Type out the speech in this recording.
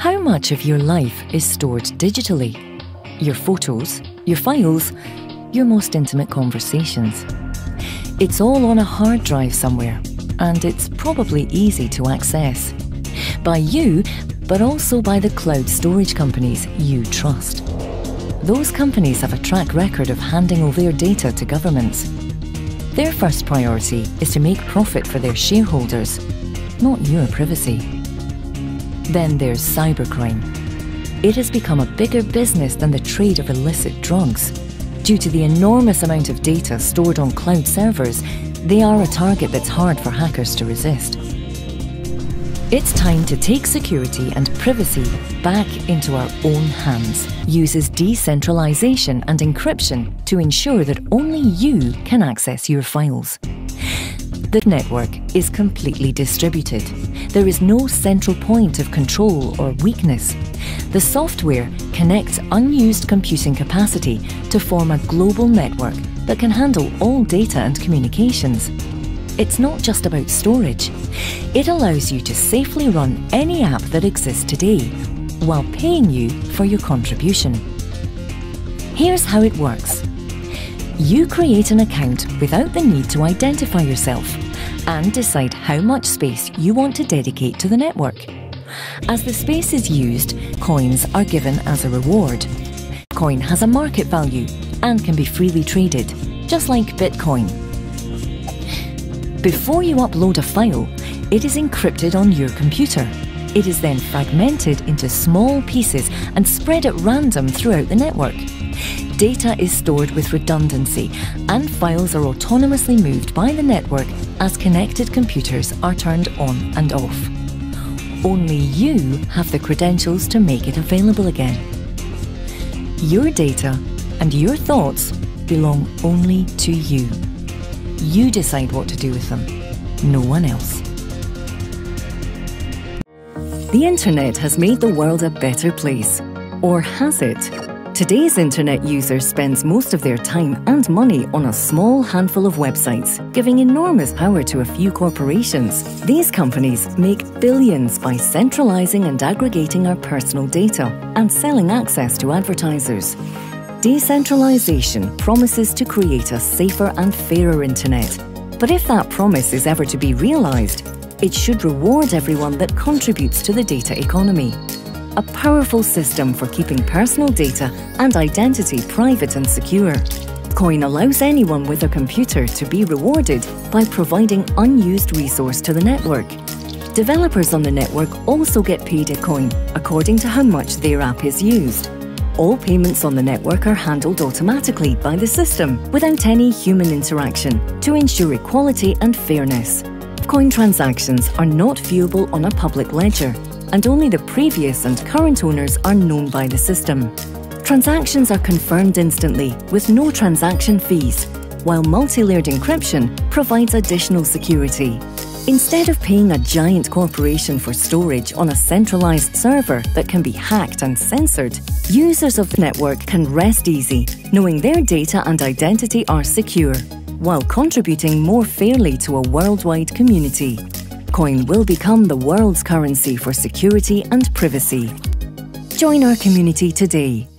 How much of your life is stored digitally? Your photos, your files, your most intimate conversations. It's all on a hard drive somewhere, and it's probably easy to access. By you, but also by the cloud storage companies you trust. Those companies have a track record of handing over your data to governments. Their first priority is to make profit for their shareholders, not your privacy. Then there's cybercrime. It has become a bigger business than the trade of illicit drugs. Due to the enormous amount of data stored on cloud servers, they are a target that's hard for hackers to resist. It's time to take security and privacy back into our own hands. Uses decentralization and encryption to ensure that only you can access your files. The network is completely distributed. There is no central point of control or weakness. The software connects unused computing capacity to form a global network that can handle all data and communications it's not just about storage. It allows you to safely run any app that exists today while paying you for your contribution. Here's how it works. You create an account without the need to identify yourself and decide how much space you want to dedicate to the network. As the space is used, coins are given as a reward. Coin has a market value and can be freely traded, just like Bitcoin. Before you upload a file, it is encrypted on your computer. It is then fragmented into small pieces and spread at random throughout the network. Data is stored with redundancy and files are autonomously moved by the network as connected computers are turned on and off. Only you have the credentials to make it available again. Your data and your thoughts belong only to you. You decide what to do with them, no one else. The internet has made the world a better place. Or has it? Today's internet user spends most of their time and money on a small handful of websites, giving enormous power to a few corporations. These companies make billions by centralizing and aggregating our personal data and selling access to advertisers. Decentralisation promises to create a safer and fairer internet. But if that promise is ever to be realised, it should reward everyone that contributes to the data economy. A powerful system for keeping personal data and identity private and secure. Coin allows anyone with a computer to be rewarded by providing unused resource to the network. Developers on the network also get paid a coin according to how much their app is used. All payments on the network are handled automatically by the system without any human interaction to ensure equality and fairness. Coin transactions are not viewable on a public ledger, and only the previous and current owners are known by the system. Transactions are confirmed instantly with no transaction fees, while multi-layered encryption provides additional security. Instead of paying a giant corporation for storage on a centralized server that can be hacked and censored, users of the network can rest easy knowing their data and identity are secure, while contributing more fairly to a worldwide community. Coin will become the world's currency for security and privacy. Join our community today